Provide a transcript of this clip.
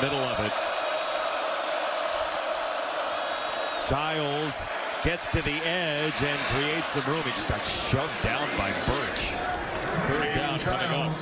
middle of it. Giles gets to the edge and creates some room. He just got shoved down by Burch. Third down coming up.